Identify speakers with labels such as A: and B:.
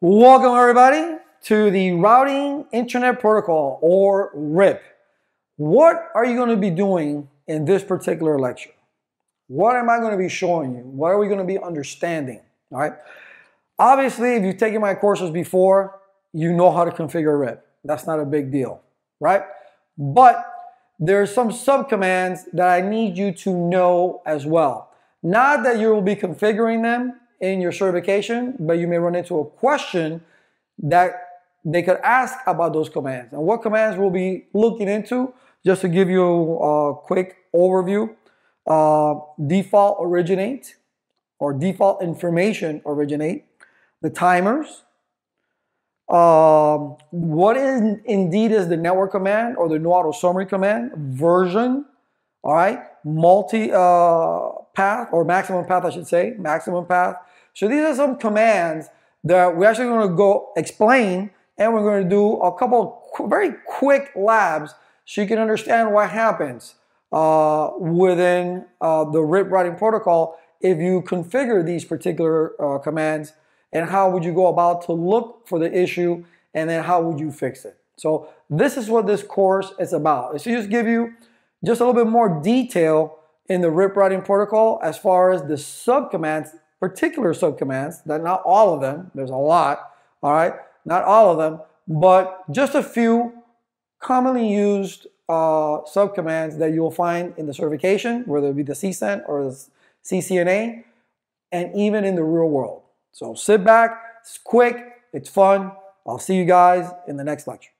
A: Welcome everybody to the Routing Internet Protocol or RIP. What are you going to be doing in this particular lecture? What am I going to be showing you? What are we going to be understanding? All right. Obviously, if you've taken my courses before, you know how to configure RIP. That's not a big deal, right? But there are some subcommands that I need you to know as well. Not that you will be configuring them, in your certification, but you may run into a question that they could ask about those commands. And what commands we'll be looking into, just to give you a quick overview. Uh, default originate or default information originate, the timers, um, what is indeed is the network command or the no auto summary command, version, all right, multi uh, path or maximum path, I should say, maximum path, so these are some commands that we're actually going to go explain and we're going to do a couple very quick labs so you can understand what happens uh, within uh, the RIP routing protocol if you configure these particular uh, commands and how would you go about to look for the issue and then how would you fix it. So this is what this course is about. It's to just give you just a little bit more detail in the RIP routing protocol as far as the subcommands particular subcommands, that not all of them, there's a lot, all right, not all of them, but just a few commonly used uh, subcommands that you'll find in the certification, whether it be the CCENT or the CCNA, and even in the real world. So sit back, it's quick, it's fun. I'll see you guys in the next lecture.